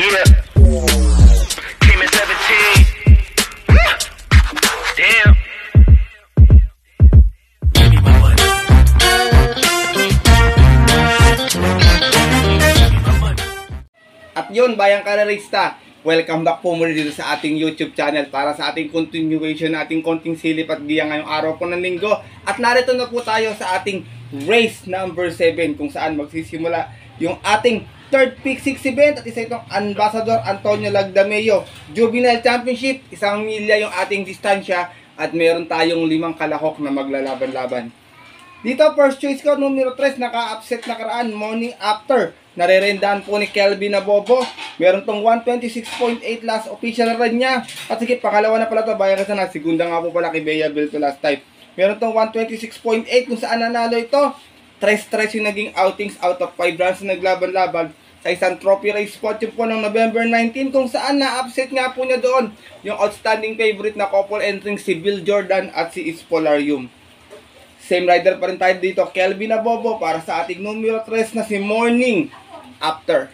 Yeah. Team at 17. Damn. At yun, Bayang Karerista, welcome back po muli dito sa ating YouTube channel para sa ating continuation na ating konting silip at diya ngayong araw po ng linggo. At narito na po tayo sa ating race number 7 kung saan magsisimula yung ating third pick 6 event at isa itong Ambassador Antonio Lagdameo Juvenile Championship. Isang milya yung ating distansya at meron tayong limang kalahok na maglalaban-laban. Dito, first choice ko, numero 3, naka-upset na karaan, morning after. Narerendahan po ni Kelvin na bobo. Meron tong 126.8 last official run niya. At sige, pangalawa na pala to, bayan ka na. Segunda nga po pala kay Bea Bilto last time. Meron tong 126.8 kung saan nanalo ito. Tres-tres yung naging outings out of 5 runs na naglaban-laban sa isang trophy race spot po ng November 19 kung saan na-upset nga po niya doon yung outstanding favorite na couple entering si Bill Jordan at si Ispolarium. Same rider pa rin tayo dito, Kelvin Abobo para sa ating numero 3 na si Morning After.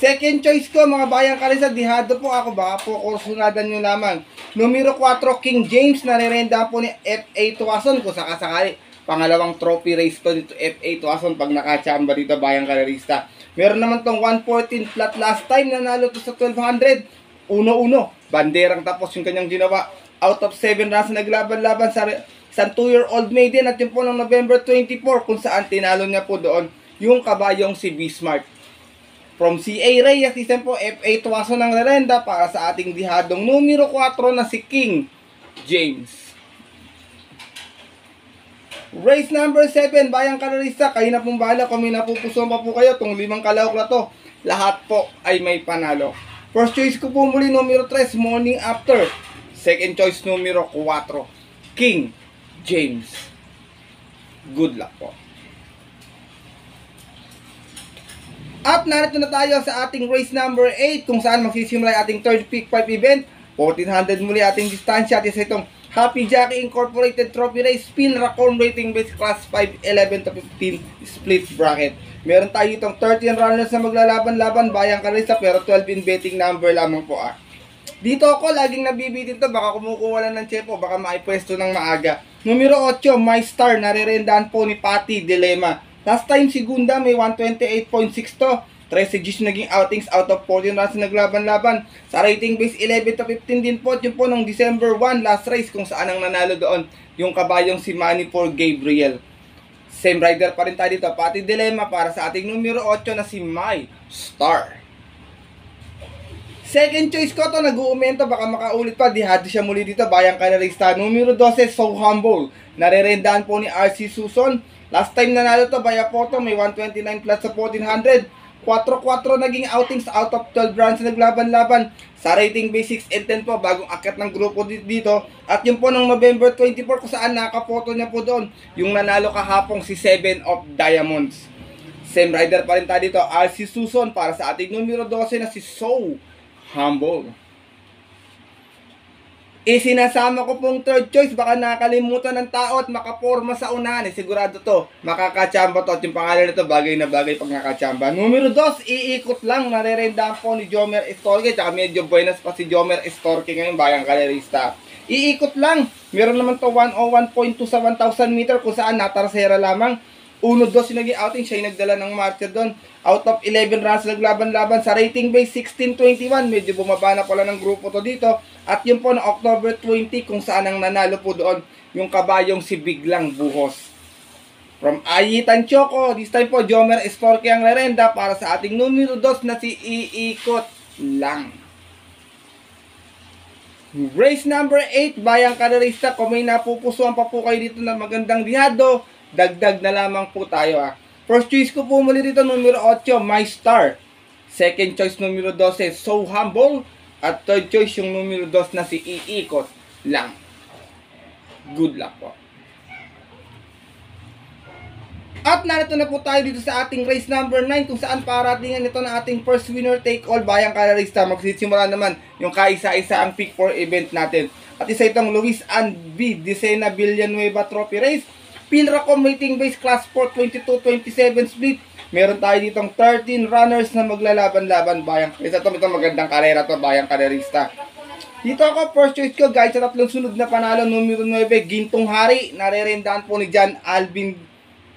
Second choice ko mga bayang kalisa, dihado po ako, baka po kursunadan nyo lamang. Numero 4, King James, narirenda po ni FA Tuason kung sakasakali. Pangalawang trophy race to dito FA Tuason pag nakachamba dito bayang kalerista. Meron naman tong 114 flat last time, nanalo to sa 1200. Uno-uno, banderang tapos yung kanyang ginawa. Out of 7 runs na naglaban-laban sa isang 2-year-old maiden at yun po ng November 24 kung saan tinalo niya po doon yung kabayong si Bismarck. From CA Reyes, isang po FA Tuwaso ng Lerenda para sa ating dihadong numero 4 na si King James. Race number 7, Bayang Kararista, kayo na pong bahala kung may napupusuan pa po kayo, itong limang kalawak na to, lahat po ay may panalo. First choice ko po muli, numero 3, Morning After. Second choice, numero 4, King James. Good luck po. At narito na tayo sa ating race number 8 kung saan magsisimula ating third pick 5 event. 1400 muli ating distansya at isa itong Happy Jockey Incorporated Trophy Race Spin Raccoon Rating Base Class 5, 11 to 15 split bracket. Meron tayo itong 13 runners na maglalaban-laban bayang karista pero 12 in betting number lamang po ah. Dito ako laging nabibitin to baka kumukuha lang ng chepo baka maipwesto ng maaga. Numero 8, My Star, narirendahan po ni Patty Dilema. Last time si Gunda may 128.6 to. 13 Gs naging outings out of 14 runs na naglaban-laban. Sa rating base 11 to 15 din po. Yung po nung December 1 last race kung saan ang nanalo doon yung kabayong si Manny for Gabriel. Same rider pa rin tayo dito. Pati dilemma para sa ating numero 8 na si My Star. Second choice ko to nag-uumento baka makaulit pa dihado siya muli dito bayang kanarista numero 12 so humble narerendahan po ni RC Suson last time nanalo to by a photo may 129 plus sa 1400 4-4 naging outings out of 12 runs na naglaban-laban. Sa rating base 6 and 10 po bagong akyat ng grupo dito. At yun po ng November 24 kung saan nakapoto niya po doon yung nanalo kahapong si 7 of Diamonds. Same rider pa rin tayo dito. RC Suson para sa ating numero 12 na si So Humble Isinasama ko pong third choice, baka nakakalimutan ng tao at makaporma sa unahan. Eh, sigurado to, makakachamba to at yung pangalan nito bagay na bagay pag nakachamba. Numero 2, iikot lang, narerendahan po ni Jomer Estorque, tsaka medyo buenas pa si Jomer Estorque ngayon, bayang kalerista. Iikot lang, meron naman to 101.2 sa 1,000 meter kung saan natarsera lamang. Uno, dos yung naging outing, siya yung nagdala ng marker doon. Out of 11 runs naglaban-laban sa rating base 16-21. Medyo bumaba na pala ng grupo to dito. At yun po na October 20 kung saan ang nanalo po doon yung kabayong si Biglang Buhos. From Ayitan Choco, this time po Jomer Estorque ang lerenda para sa ating numero 2 na si Iikot Lang. Race number 8, Bayang Kadarista, kung may napupusuan pa po kayo dito na magandang dihado, dagdag na lamang po tayo ah. First choice ko po muli dito, numero 8, My Star. Second choice, numero 12, So Humble. At third choice, yung numero 2 na si Iikot lang. Good luck po. At narito na po tayo dito sa ating race number 9 kung saan paratingan ito na ating first winner take all bayang kalarista. Magsisimula naman yung kaisa-isa ang pick 4 event natin. At isa itong Luis and B. Decena Villanueva Trophy Race. Pilracom rating base class 4 22-27 split. Meron tayo ditong 13 runners na maglalaban-laban bayang. Isa to, ito magandang karera to, bayang karerista. Dito ako, first choice ko guys, sa tatlong sunod na panalo, numero 9, Gintong Hari, narerendaan po ni John Alvin,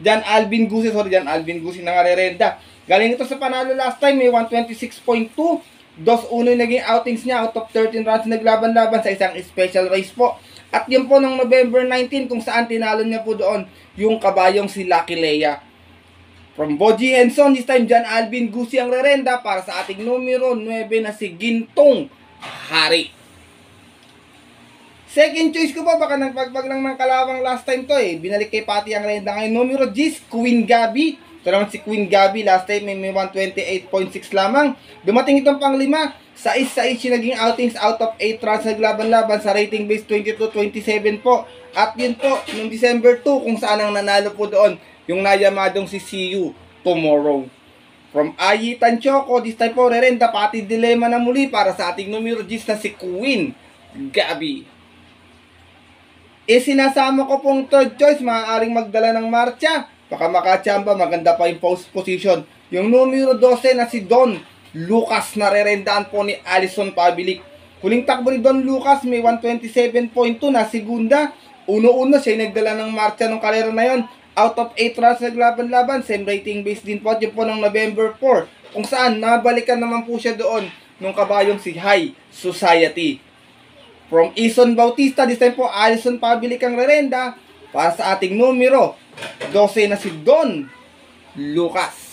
John Alvin Gusi, sorry, John Alvin Gusi na narerenda. Galing ito sa panalo last time, may 126.2, dos uno yung naging outings niya, out of 13 runs naglaban-laban sa isang special race po. At yun po nung November 19, kung saan tinalo niya po doon yung kabayong si Lucky Leia. From Boji Henson, this time John Alvin Gusi ang rerenda para sa ating numero 9 na si Gintong Hari. Second choice ko po, baka nang pagpag lang ng kalawang last time to eh. Binalik kay Pati ang renda ngayon. Numero 10, Queen Gabi. Ito si Queen Gabi. Last time may, may 128.6 lamang. Dumating itong panglima. Sa is sa is naging outings out of 8 runs naglaban-laban sa rating base 22-27 po. At yun po, noong December 2, kung saan ang nanalo po doon, yung nayamadong si CU tomorrow. From Ayitan Choco, this time po, rerenda pati dilema na muli para sa ating numero 10 na si Queen Gabi. Eh, sinasama ko pong third choice, maaaring magdala ng marcha. Baka makachamba, maganda pa yung post position. Yung numero 12 na si Don Lucas na rerendaan po ni Alison Pabilik. Huling takbo ni Don Lucas, may 127.2 na segunda. Uno-uno siya nagdala ng marcha ng kalero na yon. Out of 8 runs naglaban-laban, same rating base din po. Yun po ng November 4. Kung saan, nabalikan naman po siya doon nung kabayong si High Society. From Ison Bautista, this time po, Alison Pabilik ang rerenda para sa ating numero 12 na si Don Lucas.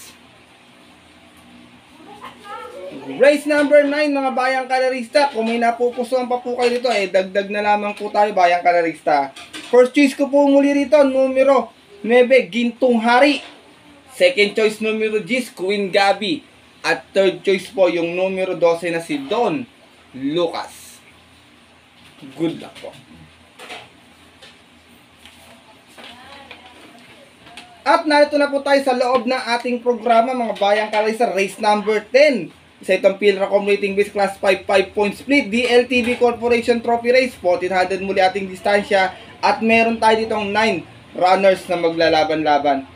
Race number 9 mga bayang kalarista. Kung may napupusuan pa po kayo dito, eh dagdag na lamang po tayo bayang kalarista. First choice ko po muli rito, numero 9, Gintong Hari. Second choice, numero 10, Queen Gabi. At third choice po, yung numero 12 na si Don Lucas. Good luck po. At narito na po tayo sa loob ng ating programa mga bayang kalarista, race number 10. Isa itong Pilracom rating base class 5 5 point split DLTV Corporation Trophy Race. 1400 muli ating distansya at meron tayo ditong 9 runners na maglalaban-laban.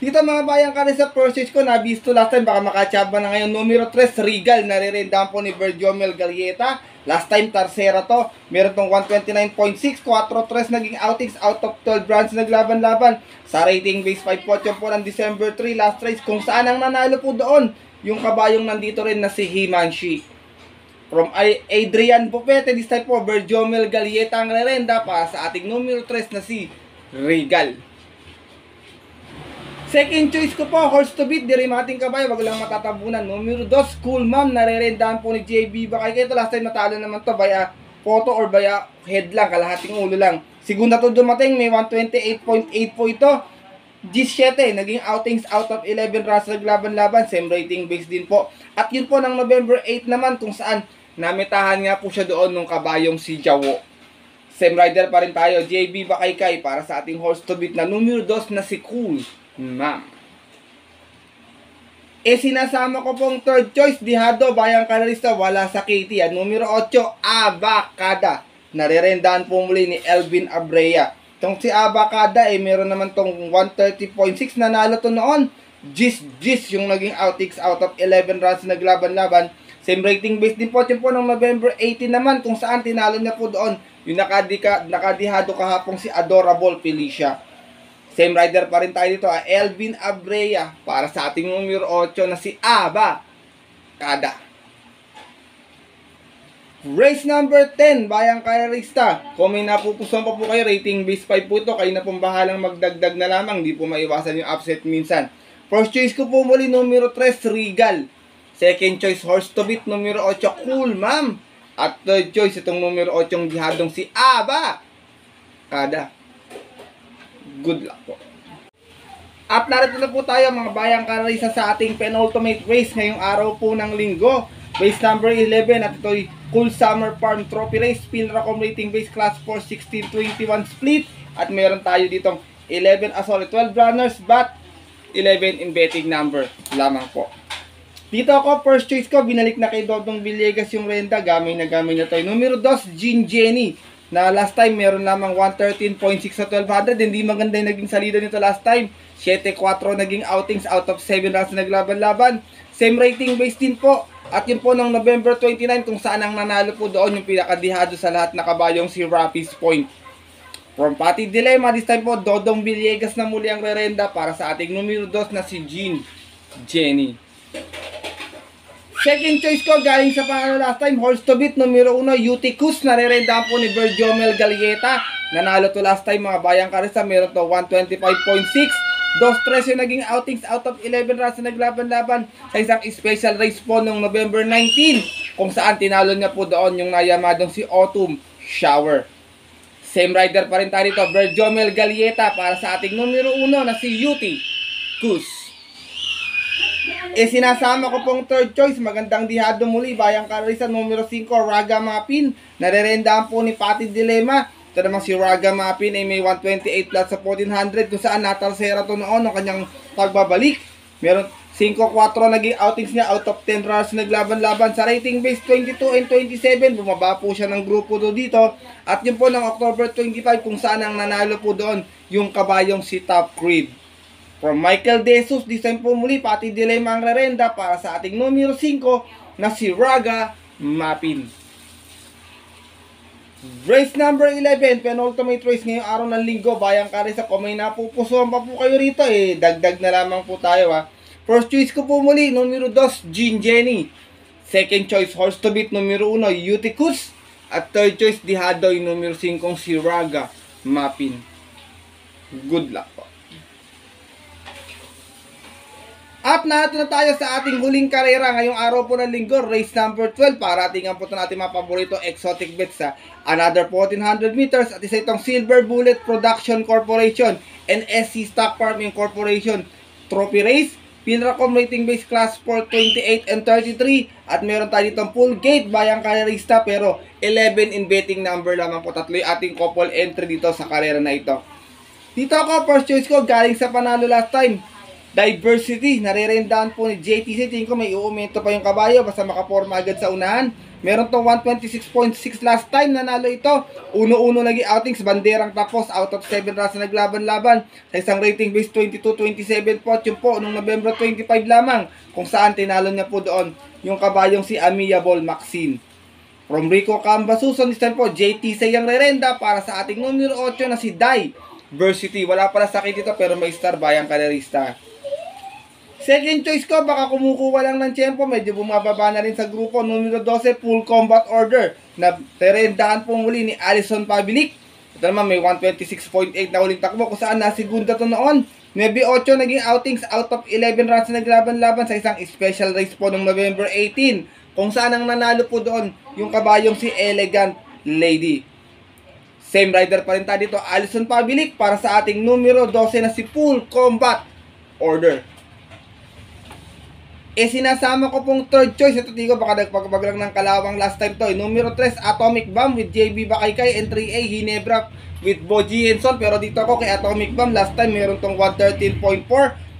Dito mga bayang ka sa purchase ko nabisto last time baka makachaba na ngayon. Numero 3 Regal. Nare-rendahan po ni Berjomel Galieta last time Tarsera to meron tong 129.6 4-3 naging outings out of 12 brands naglaban-laban sa rating base 5 po po ng December 3 last race kung saan ang nanalo po doon yung kabayong nandito rin na si Himanshi. From Adrian Pupete, this time po, Berjomel Galieta ang rerenda pa sa ating numero 3 na si Regal. Second choice ko po, horse to beat, diri mating kabayo, wag lang matatabunan. Numero 2, Cool Mom, narerendahan po ni JB. Baka ito last time natalo naman to via photo or via head lang, kalahating ulo lang. Segunda to dumating, may 128.8 po ito. G7, naging outings out of 11 runs naglaban-laban, same rating base din po. At yun po ng November 8 naman kung saan namitahan nga po siya doon nung kabayong si Jawo. Same rider pa rin tayo, JB Bakaykay para sa ating horse to beat na numero 2 na si Cool Ma'am. E sinasama ko pong third choice, Dihado, Bayang Kanalista, wala sa Katie. At numero 8, Abacada. Narerendahan po muli ni Elvin Abrea. Itong si Abacada, eh, meron naman tong 130.6 na nalo to noon. Gis, gis yung naging outings out of 11 runs naglaban-laban. Same rating base din po yun po ng November 18 naman kung saan tinalo niya po doon yung nakadika, nakadihado kahapong si Adorable Felicia. Same rider pa rin tayo dito, ah, Elvin Abrea para sa ating numero 8 na si Aba Kada. Race number 10, Bayang Karerista. Kung may napupusuan pa po kayo, rating base 5 po ito. Kayo na pong bahalang magdagdag na lamang. Di po maiwasan yung upset minsan. First choice ko po muli, numero 3, Regal. Second choice, Horse to Beat, numero 8, Cool Ma'am. At third choice, itong numero 8, yung jihadong si Aba. Kada. Good luck po. At narito na po tayo mga bayang karisa sa ating penultimate race ngayong araw po ng linggo. Race number 11 at ito'y Cool Summer Farm Trophy Race. Pilracom rating base class 4 16-21 split. At meron tayo ditong 11, ah sorry, 12 runners but 11 in betting number lamang po. Dito ako, first choice ko, binalik na kay Dodong Villegas yung renta. Gamay na gamay na tayo. Numero 2, Jean Jenny. Na last time, meron lamang 113.6 sa 1200. Hindi maganda yung naging salida nito last time. 7-4 naging outings out of 7 rounds na naglaban-laban. Same rating base din po. At yun po ng November 29 kung saan ang nanalo po doon yung pinakadihado sa lahat na kabayong si Rapids Point. From Pati Dilemma, this time po Dodong Villegas na muli ang rerenda para sa ating numero 2 na si Jean Jenny. Second choice ko galing sa panalo last time, Horse to Beat numero 1, Uticus, narerendahan po ni Berjomel Galieta. Nanalo to last time mga bayang karisa, meron to 125.6. Dos tres yung naging outings out of 11 rounds na naglaban-laban sa isang special race po noong November 19 kung saan tinalo niya po doon yung nayamadong si Autumn Shower. Same rider pa rin tayo dito, Berjomel Galieta para sa ating numero 1 na si Yuti Kus. E sinasama ko pong third choice, magandang dihado muli, Bayang Karisa numero 5, Raga Mapin. Narerendahan po ni Pati Dilema. Ito naman si Raga Mapin ay may 128 plus sa 1400 kung saan natalsera to noon ng kanyang pagbabalik. Meron 5-4 naging outings niya out of 10 rounds naglaban-laban sa rating base 22 and 27. Bumaba po siya ng grupo do dito. At yun po ng October 25 kung saan ang nanalo po doon yung kabayong si Top Creed. From Michael De Jesus, time po muli, pati dilema ang rarenda para sa ating numero 5 na si Raga Mapin. Race number 11, penultimate race ngayong araw ng linggo, bayang karisa, kung may napupusuan pa po kayo rito eh, dagdag na lamang po tayo ha. First choice ko po muli, numero 2, Jean Jenny. Second choice, Horse to Beat, numero 1, Uticus. At third choice, Dihadoy, numero 5, si Raga Mapin. Good luck po. At nato na tayo sa ating huling karera ngayong araw po ng linggo, race number 12 para tingnan po natin mga paborito exotic bets sa another 1400 meters at isa itong Silver Bullet Production Corporation and SC Stock Farm Incorporation Trophy Race. Pinracom rating base class for 28 and 33 at meron tayo ditong full gate bayang karerista pero 11 in betting number lamang po tatlo yung ating couple entry dito sa karera na ito. Dito ako, first choice ko galing sa panalo last time. Diversity, nare-rendahan po ni JTC. Tingin ko may uumento pa yung kabayo basta makaporma agad sa unahan. Meron tong 126.6 last time nanalo ito. Uno-uno naging outings, banderang tapos out of 7 rounds na naglaban-laban. Sa isang rating base 22-27 po, yun po, nung November 25 lamang. Kung saan tinalo niya po doon yung kabayong si Amiable Maxine. From Rico Cambasuson, time po, JTC yung rerenda para sa ating numero 8 na si Dai. Versity, wala pala sakit ito pero may star bayang kalerista. Second choice ko, baka kumukuha lang ng tiyempo, medyo bumababa na rin sa grupo. Numero 12, full combat order, na terendahan po muli ni Alison Pabilik. Ito naman, may 126.8 na uling takbo, kung saan nasigunda to noon. 9-8 naging outings out of 11 rounds na naglaban-laban sa isang special race po noong November 18. Kung saan ang nanalo po doon, yung kabayong si Elegant Lady. Same rider pa rin tayo dito, Alison Pabilik, para sa ating numero 12 na si Full Combat Order. Eh, sinasama ko pong third choice. Ito, tigo, baka nagpagpag lang ng kalawang last time to. Eh. Numero 3, Atomic Bomb with JB Bakaykay. And 3A, Ginebra with Boji Henson. Pero dito ako kay Atomic Bomb. Last time, meron tong 113.4.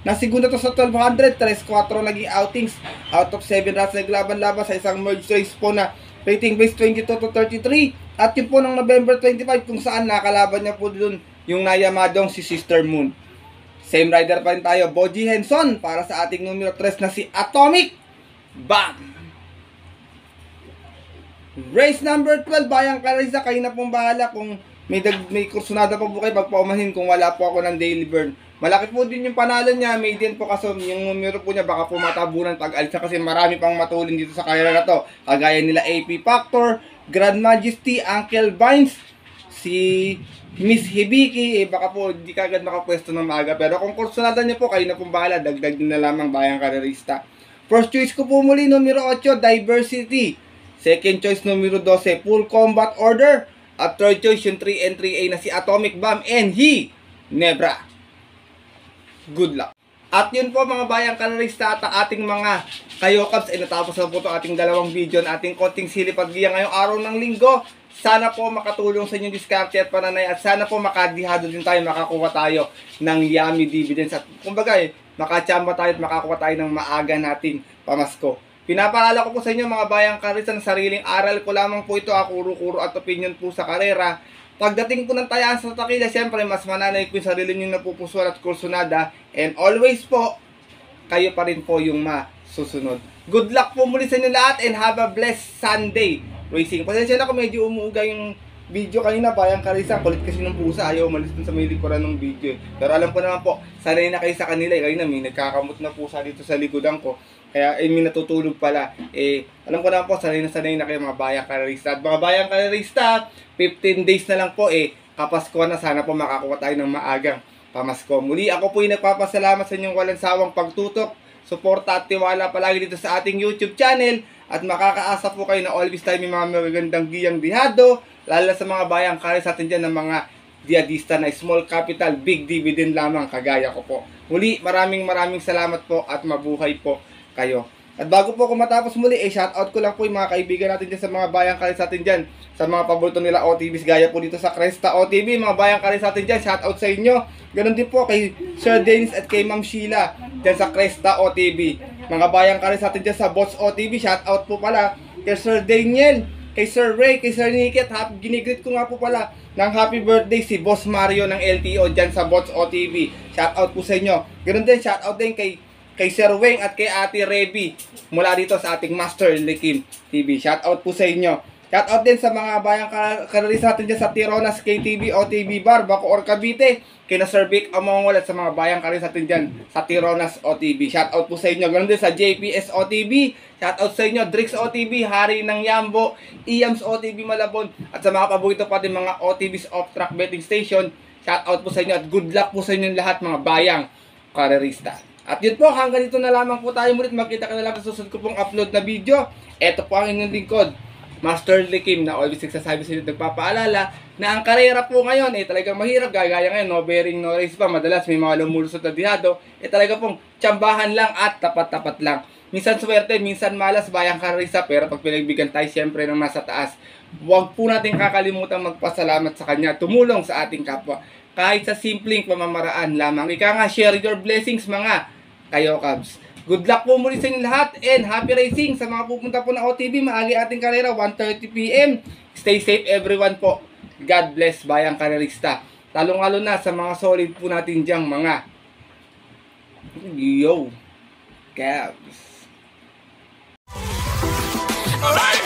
Nasigunda to sa 1200. 3-4 naging outings. Out of 7 rounds naglaban-laban sa isang merge race po na rating base 22 to 33. At yun po ng November 25 kung saan nakalaban niya po dun yung nayamadong si Sister Moon. Same rider pa rin tayo, Boji Henson, para sa ating numero 3 na si Atomic Bomb. Race number 12, Bayang Carissa, kayo na pong bahala kung may, dag, may kursunada pa po kayo pagpaumahin kung wala po ako ng daily burn. Malaki po din yung panalo niya, may din po kaso yung numero po niya baka po matabunan pag alis na kasi marami pang matulin dito sa karera na to. Kagaya nila AP Factor, Grand Majesty, Uncle Vines, si Miss Hibiki, eh, baka po hindi kagad makapwesto ng maaga. Pero kung kursunada niyo po, kayo na pong bahala. Dagdag na lamang bayang karerista. First choice ko po muli, numero 8, Diversity. Second choice, numero 12, Full Combat Order. At third choice, yung 3 and 3A na si Atomic Bomb. And he, Nebra. Good luck. At yun po mga bayang kanarista at ang ating mga kayokabs ay natapos na po ito ating dalawang video na ating konting silip at giya ngayong araw ng linggo. Sana po makatulong sa inyong diskarte at pananay at sana po makadihado din tayo, makakuha tayo ng yummy dividends at kumbaga eh, makachamba tayo at makakuha tayo ng maaga nating pamasko. Pinapaalala ko po sa inyo mga bayang karisa na sariling aral ko lamang po ito, ako kuro-kuro at opinion po sa karera. Pagdating po ng tayaan sa takila, siyempre mas mananay po yung sarili nyo napupusuan at kursunada. And always po, kayo pa rin po yung masusunod. Good luck po muli sa inyo lahat and have a blessed Sunday racing. Pasensya na kung medyo umuuga yung video kanina, bayang karisa, kulit kasi ng pusa, ayaw umalis dun sa may likuran ng video. Pero alam ko naman po, sanay na kayo sa kanila, eh. kanina may nagkakamot na pusa dito sa likodan ko. Kaya eh, may natutulog pala. Eh, alam ko naman po, sanay na sanay na kayo mga bayang karista. At mga bayang karista, 15 days na lang po eh, kapasko na sana po makakuha tayo ng maagang pamasko. Muli ako po yung nagpapasalamat sa inyong walang sawang pagtutok, suporta at tiwala palagi dito sa ating YouTube channel at makakaasa po kayo na always tayo may mga magagandang giyang dihado, lalo na sa mga bayang kare sa atin dyan ng mga diadista na small capital, big dividend lamang kagaya ko po. Muli, maraming maraming salamat po at mabuhay po kayo. At bago po ako matapos muli, eh, shoutout ko lang po yung mga kaibigan natin dyan sa mga bayang kare sa atin dyan. Sa mga paborito nila OTVs, gaya po dito sa Cresta OTV, mga bayang kare sa atin dyan, shoutout sa inyo. Ganon din po kay Sir Dennis at kay Ma'am Sheila dyan sa Cresta OTV. Mga bayang kare sa atin dyan sa Bots OTV, shoutout po pala kay Sir Daniel, kay Sir Ray, kay Sir Niket, happy, ginigreet ko nga po pala ng happy birthday si Boss Mario ng LTO dyan sa Bots OTV. Shoutout po sa inyo. Ganon din, shoutout din kay kay Sir Weng at kay Ate Revi mula dito sa ating Master Likim TV. Shoutout po sa inyo. Shoutout din sa mga bayang karalis natin dyan sa Tironas KTV, OTV Bar, Bacoor, Cavite. Kina Sir Vic Amongol at sa mga bayang karalis natin dyan sa Tironas OTV. Shoutout po sa inyo. Ganun din sa JPS OTV. Shoutout sa inyo. Drix OTV, Hari ng Yambo, Iams OTV Malabon. At sa mga paborito pa din mga OTVs off-track betting station. Shoutout po sa inyo at good luck po sa inyo lahat mga bayang karerista. At yun po, hanggang dito na lamang po tayo mulit. Magkita ka na lang sa susunod ko pong upload na video. Ito po ang inyong lingkod, Master Likim na always nagsasabi sa inyo, nagpapaalala na ang karera po ngayon eh talagang mahirap. Gagaya ngayon, no bearing, no race pa. Madalas may mga lumulusot na dihado. Eh talaga pong tsambahan lang at tapat-tapat lang. Minsan swerte, minsan malas, bayang karisa. Pero pag pinagbigyan tayo siyempre ng nasa taas, huwag po natin kakalimutan magpasalamat sa Kanya. Tumulong sa ating kapwa kahit sa simpleng pamamaraan lamang. Ika nga, share your blessings mga kayo, Cubs. Good luck po muli sa inyo lahat and happy racing sa mga pupunta po na OTV. Maagi ating karera, 1.30pm. Stay safe everyone po. God bless bayang karerista. Talong-lalo na sa mga solid po natin diyang mga Yo, Cubs. Alright.